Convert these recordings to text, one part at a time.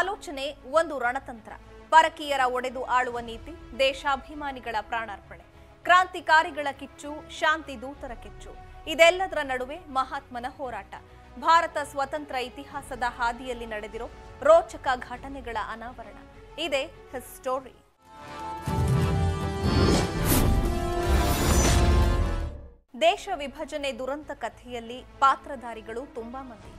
ಆಲೋಚನೆ, ಒಂದು ರಣತಂತ್ರ. ಪರಕೀಯರ ಒಡೆದು ಆಳುವ ನೀತಿ, ದೇಶಾಭಿಮಾನಿಗಳ ಪ್ರಾಣಾರ್ಪಣೆ. ಕ್ರಾಂತಿಕಾರಿಗಳ ಕಿಚ್ಚು, ಶಾಂತಿ ದೂತರ ಕಿಚ್ಚು. ಇದೆಲ್ಲದರ ನಡುವೆ ಮಹಾತ್ಮನ ಹೋರಾಟ. ಭಾರತ ಸ್ವತಂತ್ರ ಇತಿಹಾಸದ ಹಾದಿಯಲ್ಲಿ ನಡೆದಿರೋ ರೋಚಕ ಘಟನೆಗಳ ಅನಾವರಣ. ಇದೇ ಹಿಸ್ಟೋರಿ ದೇಶ ವಿಭಜನೆ ದುರಂತ ಕಥೆಯಲ್ಲಿ ಪಾತ್ರಧಾರಿಗಳು ತುಂಬಾ ಮಂದಿ.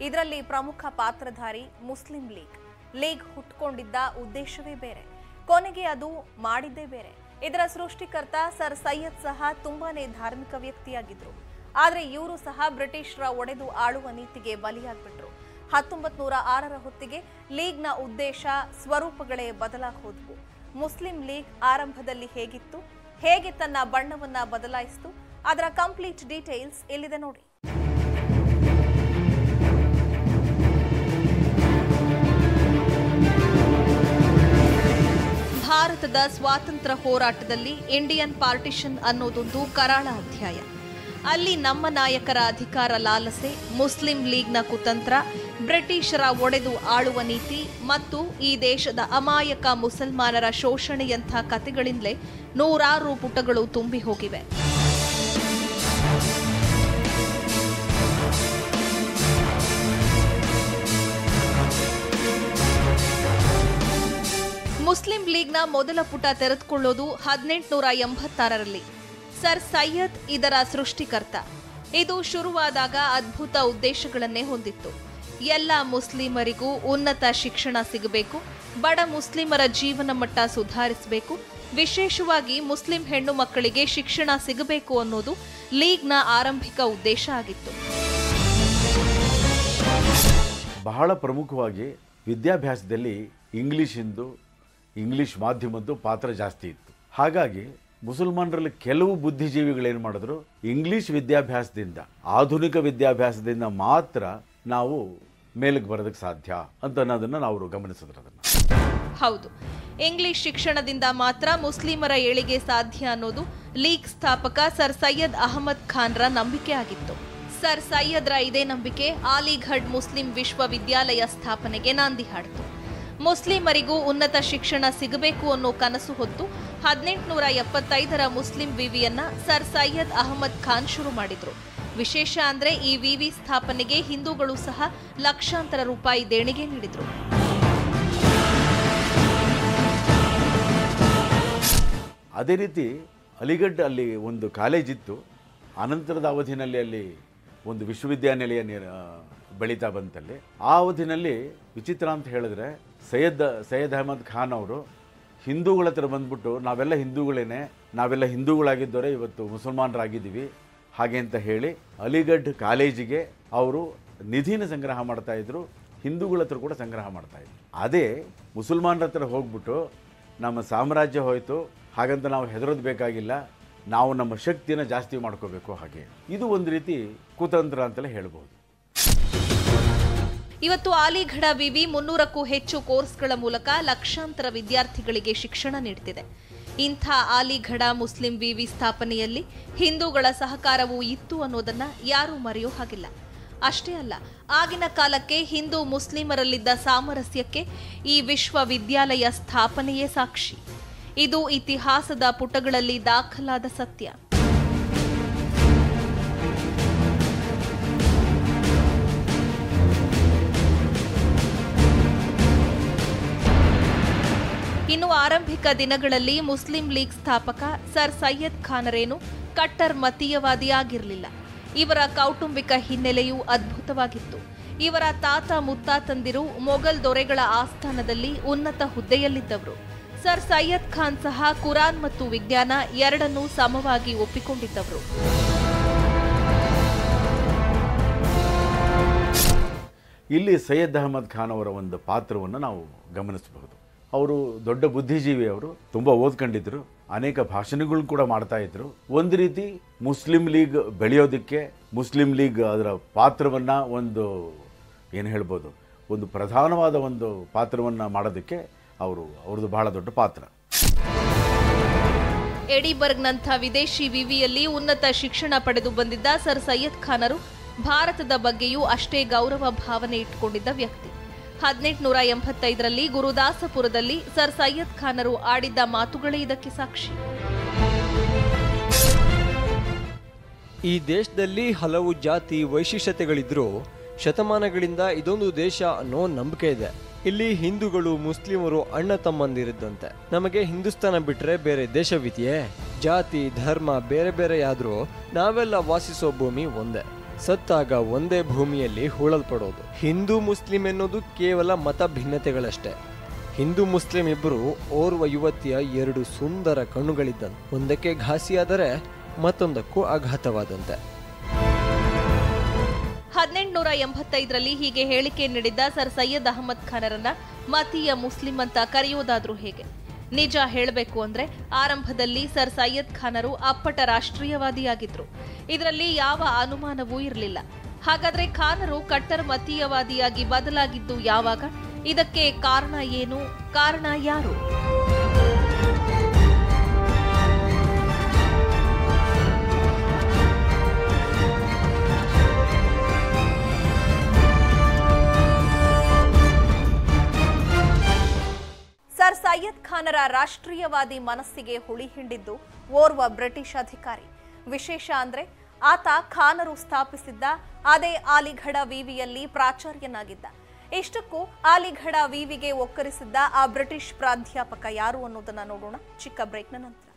ಇದರಲ್ಲಿ ಪ್ರಮುಖ ಪಾತ್ರಧಾರಿ ಮುಸ್ಲಿಂ ಲೀಗ್. ಲೀಗ್ ಹುಟ್ಕೊಂಡಿದ್ದ ಉದ್ದೇಶವೇ ಬೇರೆ. ಕೊನೆಗೆ ಅದು ಮಾಡಿದ್ದೇ ಬೇರೆ. ಇದರ ಸೃಷ್ಟಿಕರ್ತ ಸರ್ ಸೈಯದ್ ಸಹ ತುಂಬಾನೇ ಧಾರ್ಮಿಕ ವ್ಯಕ್ತಿಯಾಗಿದ್ರು. ಆದ್ರೆ ಇವರು ಸಹ ಬ್ರಿಟಿಷರ ಒಡೆದು ಆಳುವ ನೀತಿಗೆ ಬಲಿಯಾಗ್ಬಿಟ್ರು. ಹತ್ತೊಂಬತ್ ನೂರ ಆರರ ಹೊತ್ತಿಗೆ ಲೀಗ್ನ ಉದ್ದೇಶ ಸ್ವರೂಪಗಳೇ ಬದಲಾಗಿ ಹೋದ್ವು. ಮುಸ್ಲಿಂ ಲೀಗ್ ಆರಂಭದಲ್ಲಿ ಹೇಗಿತ್ತು? ಹೇಗೆ ತನ್ನ ಬಣ್ಣವನ್ನ ಬದಲಾಯಿಸಿತು? ಅದರ ಕಂಪ್ಲೀಟ್ ಡೀಟೇಲ್ಸ್ ಇಲ್ಲಿದೆ ನೋಡಿ. ಭಾರತದ ಸ್ವಾತಂತ್ರ್ಯ ಹೋರಾಟದಲ್ಲಿ ಇಂಡಿಯನ್ ಪಾರ್ಟಿಷನ್ ಅನ್ನೋದೊಂದು ಕರಾಳ ಅಧ್ಯಾಯ. ಅಲ್ಲಿ ನಮ್ಮ ನಾಯಕರ ಅಧಿಕಾರ ಲಾಲಸೆ, ಮುಸ್ಲಿಂ ಲೀಗ್ನ ಕುತಂತ್ರ, ಬ್ರಿಟಿಷರ ಒಡೆದು ಆಳುವ ನೀತಿ ಮತ್ತು ಈ ದೇಶದ ಅಮಾಯಕ ಮುಸಲ್ಮಾನರ ಶೋಷಣೆಯಂಥ ಕಥೆಗಳಿಂದಲೇ ನೂರಾರು ಪುಟಗಳು ತುಂಬಿ ಹೋಗಿವೆ. ಮುಸ್ಲಿಂ ಲೀಗ್ನ ಮೊದಲ ಪುಟ ತೆರೆದುಕೊಳ್ಳೋದು ಹದಿನೆಂಟುನೂರ ಎಂಬತ್ತಾರರಲ್ಲಿ ಸರ್ ಸೈಯದ್ ಇದರ ಸೃಷ್ಟಿಕರ್ತ. ಇದು ಶುರುವಾದಾಗ ಅದ್ಭುತ ಉದ್ದೇಶಗಳನ್ನೇ ಹೊಂದಿತ್ತು. ಎಲ್ಲ ಮುಸ್ಲಿಮರಿಗೂ ಉನ್ನತ ಶಿಕ್ಷಣ ಸಿಗಬೇಕು, ಬಡ ಮುಸ್ಲಿಮರ ಜೀವನ ಮಟ್ಟ ಸುಧಾರಿಸಬೇಕು, ವಿಶೇಷವಾಗಿ ಮುಸ್ಲಿಂ ಹೆಣ್ಣು ಮಕ್ಕಳಿಗೆ ಶಿಕ್ಷಣ ಸಿಗಬೇಕು ಅನ್ನೋದು ಲೀಗ್ನ ಆರಂಭಿಕ ಉದ್ದೇಶ ಆಗಿತ್ತು. ಬಹಳ ಪ್ರಮುಖವಾಗಿ ವಿದ್ಯಾಭ್ಯಾಸದಲ್ಲಿ ಇಂಗ್ಲಿಷಿಂದು ಇಂಗ್ಲಿಷ್ ಮಾಧ್ಯಮದ್ದು ಪಾತ್ರ ಜಾಸ್ತಿ ಇತ್ತು. ಹಾಗಾಗಿ ಮುಸಲ್ಮಾನರಲ್ಲಿ ಕೆಲವು ಬುದ್ಧಿಜೀವಿಗಳೇನು ಮಾಡಿದ್ರು, ಇಂಗ್ಲಿಷ್ ವಿದ್ಯಾಭ್ಯಾಸದಿಂದ, ಆಧುನಿಕ ವಿದ್ಯಾಭ್ಯಾಸದಿಂದ ಮಾತ್ರ ನಾವು ಮೇಲಕ್ಕೆ ಬರೋದಕ್ಕೆ ಸಾಧ್ಯ ಅಂತ ಅನ್ನೋದನ್ನ ನಾವು ಗಮನಿಸಿದ್ರು ಅದನ್ನ. ಹೌದು. ಇಂಗ್ಲಿಷ್ ಶಿಕ್ಷಣದಿಂದ ಮಾತ್ರ ಮುಸ್ಲಿಮರ ಏಳಿಗೆ ಸಾಧ್ಯ ಅನ್ನೋದು ಲೀಗ್ ಸ್ಥಾಪಕ ಸರ್ ಸೈಯದ್ ಅಹಮದ್ ಖಾನ್ರ ನಂಬಿಕೆ ಆಗಿತ್ತು. ಸರ್ ಸೈಯದ್ರ ಇದೇ ನಂಬಿಕೆ ಆಲಿಘಡ್ ಮುಸ್ಲಿಂ ವಿಶ್ವವಿದ್ಯಾಲಯ ಸ್ಥಾಪನೆಗೆ ನಾಂದಿ ಹಾಡಿತು. ಮುಸ್ಲಿಮರಿಗೂ ಉನ್ನತ ಶಿಕ್ಷಣ ಸಿಗಬೇಕು ಅನ್ನೋ ಕನಸು ಹೊತ್ತು ಹದಿನೆಂಟುನೂರ ಎಪ್ಪತ್ತೈದರ ಮುಸ್ಲಿಂ ವಿವಿಯನ್ನ ಸರ್ ಸೈಯದ್ ಅಹಮದ್ ಖಾನ್ ಶುರು ಮಾಡಿದ್ರು. ವಿಶೇಷ ಅಂದ್ರೆ ಈ ವಿವಿ ಸ್ಥಾಪನೆಗೆ ಹಿಂದೂಗಳು ಸಹ ಲಕ್ಷಾಂತರ ರೂಪಾಯಿ ದೇಣಿಗೆ ನೀಡಿದ್ರು. ಅದೇ ರೀತಿ ಅಲಿಗಢ ಅಲ್ಲಿ ಒಂದು ಕಾಲೇಜ್ ಇತ್ತು. ಅನಂತರದ ಅವಧಿನಲ್ಲಿ ಅಲ್ಲಿ ಒಂದು ವಿಶ್ವವಿದ್ಯಾನಿಲಯ ಬೆಳೀತಾ ಬಂತಲ್ಲಿ. ಆ ಅವಧಿನಲ್ಲಿ ವಿಚಿತ್ರ ಅಂತ ಹೇಳಿದ್ರೆ ಸೈಯದ್ ಸೈಯದ್ ಅಹಮದ್ ಖಾನ್ ಅವರು ಹಿಂದೂಗಳ ಹತ್ರ ಬಂದ್ಬಿಟ್ಟು, ನಾವೆಲ್ಲ ಹಿಂದೂಗಳೇನೆ, ನಾವೆಲ್ಲ ಹಿಂದೂಗಳಾಗಿದ್ದವರೇ ಇವತ್ತು ಮುಸಲ್ಮಾನರಾಗಿದ್ದೀವಿ. ಹಾಗೆ ಅಂತ ಹೇಳಿ ಅಲಿಗಢ್ ಕಾಲೇಜಿಗೆ ಅವರು ನಿಧಿನ ಸಂಗ್ರಹ ಮಾಡ್ತಾಯಿದ್ರು ಹಿಂದೂಗಳ ಹತ್ರ ಕೂಡ ಸಂಗ್ರಹ ಮಾಡ್ತಾಯಿದ್ರು ಅದೇ ಮುಸಲ್ಮಾನರ ಹತ್ರ ಹೋಗ್ಬಿಟ್ಟು ನಮ್ಮ ಸಾಮ್ರಾಜ್ಯ ಹೋಯಿತು, ಹಾಗಂತ ನಾವು ಹೆದರೋದು ಬೇಕಾಗಿಲ್ಲ, ನಾವು ನಮ್ಮ ಶಕ್ತಿನ ಜಾಸ್ತಿ ಮಾಡ್ಕೋಬೇಕು ಹಾಗೆ. ಇದು ಒಂದು ರೀತಿ ಕುತಂತ್ರ ಅಂತಲೇ ಹೇಳ್ಬೋದು ಇವತ್ತು ಆಲಿಘಡ ವಿವಿ ಮುನ್ನೂರಕ್ಕೂ ಹೆಚ್ಚು ಕೋರ್ಸ್ಗಳ ಮೂಲಕ ಲಕ್ಷಾಂತರ ವಿದ್ಯಾರ್ಥಿಗಳಿಗೆ ಶಿಕ್ಷಣ ನೀಡುತ್ತಿದೆ ಇಂಥ ಆಲಿಘಡ ಮುಸ್ಲಿಂ ವಿವಿ ಸ್ಥಾಪನೆಯಲ್ಲಿ ಹಿಂದೂಗಳ ಸಹಕಾರವೂ ಇತ್ತು ಅನ್ನೋದನ್ನ ಯಾರೂ ಮರೆಯೋ ಹಾಗಿಲ್ಲ. ಅಷ್ಟೇ ಅಲ್ಲ, ಆಗಿನ ಕಾಲಕ್ಕೆ ಹಿಂದೂ ಮುಸ್ಲಿಮರಲ್ಲಿದ್ದ ಸಾಮರಸ್ಯಕ್ಕೆ ಈ ವಿಶ್ವವಿದ್ಯಾಲಯ ಸ್ಥಾಪನೆಯೇ ಸಾಕ್ಷಿ. ಇದು ಇತಿಹಾಸದ ಪುಟಗಳಲ್ಲಿ ದಾಖಲಾದ ಸತ್ಯ. ಇನ್ನು ಆರಂಭಿಕ ದಿನಗಳಲ್ಲಿ ಮುಸ್ಲಿಂ ಲೀಗ್ ಸ್ಥಾಪಕ ಸರ್ ಸೈಯದ್ ಖಾನರೇನು ಕಟ್ಟರ್ ಮತೀಯವಾದಿಯಾಗಿರಲಿಲ್ಲ. ಇವರ ಕೌಟುಂಬಿಕ ಹಿನ್ನೆಲೆಯು ಅದ್ಭುತವಾಗಿತ್ತು. ಇವರ ತಾತ ಮುತ್ತಾತಂದಿರು ಮೊಘಲ್ ದೊರೆಗಳ ಆಸ್ಥಾನದಲ್ಲಿ ಉನ್ನತ ಹುದ್ದೆಯಲ್ಲಿದ್ದವರು. ಸರ್ ಸೈಯದ್ ಖಾನ್ ಸಹ ಕುರಾನ್ ಮತ್ತು ವಿಜ್ಞಾನ ಎರಡನ್ನೂ ಸಮವಾಗಿ ಒಪ್ಪಿಕೊಂಡಿದ್ದವರು. ಇಲ್ಲಿ ಸೈಯದ್ ಅಹಮದ್ ಖಾನ್ ಅವರ ಒಂದು ಪಾತ್ರವನ್ನು ನಾವು ಗಮನಿಸಬಹುದು. ಅವರು ದೊಡ್ಡ ಬುದ್ಧಿಜೀವಿ ಅವರು, ತುಂಬ ಓದ್ಕೊಂಡಿದ್ರು, ಅನೇಕ ಭಾಷಣಗಳು ಕೂಡ ಮಾಡ್ತಾ ಇದ್ರು. ಒಂದು ರೀತಿ ಮುಸ್ಲಿಂ ಲೀಗ್ ಬೆಳೆಯೋದಕ್ಕೆ, ಮುಸ್ಲಿಂ ಲೀಗ್ ಅದರ ಪಾತ್ರವನ್ನು ಒಂದು, ಏನು ಹೇಳ್ಬೋದು, ಒಂದು ಪ್ರಧಾನವಾದ ಒಂದು ಪಾತ್ರವನ್ನು ಮಾಡೋದಕ್ಕೆ ಅವರು, ಅವ್ರದ್ದು ಬಹಳ ದೊಡ್ಡ ಪಾತ್ರ. ಎಡಿಬರ್ಗ್ನಂಥ ವಿದೇಶಿ ವಿವಿಯಲ್ಲಿ ಉನ್ನತ ಶಿಕ್ಷಣ ಪಡೆದು ಬಂದಿದ್ದ ಸರ್ ಸೈಯದ್ ಖಾನರು, ಭಾರತದ ಬಗ್ಗೆಯೂ ಅಷ್ಟೇ ಗೌರವ ಭಾವನೆ ಇಟ್ಟುಕೊಂಡಿದ್ದ ವ್ಯಕ್ತಿ. ಹದಿನೆಂಟುನೂರ ಎಂಬತ್ತೈದರಲ್ಲಿ ಗುರುದಾಸಪುರದಲ್ಲಿ ಸರ್ ಸೈಯದ್ ಖಾನರು ಆಡಿದ್ದ ಮಾತುಗಳೇ ಇದಕ್ಕೆ ಸಾಕ್ಷಿ. ಈ ದೇಶದಲ್ಲಿ ಹಲವು ಜಾತಿ ವೈಶಿಷ್ಟ್ಯತೆಗಳಿದ್ರೂ ಶತಮಾನಗಳಿಂದ ಇದೊಂದು ದೇಶ ಅನ್ನೋ ನಂಬಿಕೆ ಇದೆ. ಇಲ್ಲಿ ಹಿಂದೂಗಳು, ಮುಸ್ಲಿಮರು ಅಣ್ಣ ತಮ್ಮಂದಿರಿದ್ದಂತೆ. ನಮಗೆ ಹಿಂದೂಸ್ತಾನ ಬಿಟ್ರೆ ಬೇರೆ ದೇಶವಿದೆಯೇ? ಜಾತಿ, ಧರ್ಮ ಬೇರೆ ಬೇರೆಯಾದರೂ ನಾವೆಲ್ಲ ವಾಸಿಸೋ ಭೂಮಿ ಒಂದೇ. ಸತ್ತಾಗ ಒಂದೇ ಭೂಮಿಯಲ್ಲಿ ಹೂಳಲ್ಪಡೋದು. ಹಿಂದೂ ಮುಸ್ಲಿಂ ಎನ್ನುವುದು ಕೇವಲ ಮತ ಭಿನ್ನತೆಗಳಷ್ಟೇ. ಹಿಂದೂ ಮುಸ್ಲಿಂ ಇಬ್ಬರು ಓರ್ವ ಯುವತಿಯ ಎರಡು ಸುಂದರ ಕಣ್ಣುಗಳಿದ್ದಂತೆ ಒಂದಕ್ಕೆ ಘಾಸಿಯಾದರೆ ಮತ್ತೊಂದಕ್ಕೂ ಆಘಾತವಾದಂತೆ. ಹದಿನೆಂಟುನೂರ ಎಂಬತ್ತೈದರಲ್ಲಿ ಹೀಗೆ ಹೇಳಿಕೆ ನೀಡಿದ್ದ ಸರ್ ಸೈಯದ್ ಅಹಮದ್ ಖಾನರನ್ನ ಮತೀಯ ಮುಸ್ಲಿಂ ಅಂತ ಕರೆಯುವುದಾದ್ರೂ ಹೇಗೆ? ನಿಜ ಹೇಳಬೇಕು ಅಂದ್ರೆ ಆರಂಭದಲ್ಲಿ ಸರ್ ಸೈಯದ್ ಖಾನರು ಅಪ್ಪಟ ರಾಷ್ಟ್ರೀಯವಾದಿಯಾಗಿದ್ರು. ಇದರಲ್ಲಿ ಯಾವ ಅನುಮಾನವೂ ಇರಲಿಲ್ಲ. ಹಾಗಾದ್ರೆ ಖಾನರು ಕಟ್ಟರ್ ಮತೀಯವಾದಿಯಾಗಿ ಬದಲಾಗಿದ್ದು ಯಾವಾಗ? ಇದಕ್ಕೆ ಕಾರಣ ಏನು? ಕಾರಣ ಯಾರು? ಸೈಯದ್ ಖಾನರ ರಾಷ್ಟ್ರೀಯವಾದಿ ಮನಸ್ಸಿಗೆ ಹುಳಿ ಹಿಂಡಿದ್ದು ಓರ್ವ ಬ್ರಿಟಿಷ್ ಅಧಿಕಾರಿ. ವಿಶೇಷ ಅಂದ್ರೆ ಆತ ಖಾನರು ಸ್ಥಾಪಿಸಿದ್ದ ಅದೇ ಆಲಿಘಡ ವಿವಿಯಲ್ಲಿ ಪ್ರಾಚಾರ್ಯನಾಗಿದ್ದ. ಇಷ್ಟಕ್ಕೂ ಆಲಿಘಡ ವಿವಿಗೆ ಒಕ್ಕರಿಸಿದ್ದ ಆ ಬ್ರಿಟಿಷ್ ಪ್ರಾಧ್ಯಾಪಕ ಯಾರು ಅನ್ನೋದನ್ನ ನೋಡೋಣ. ಚಿಕ್ಕ ಬ್ರೇಕ್ನ ನಂತರ.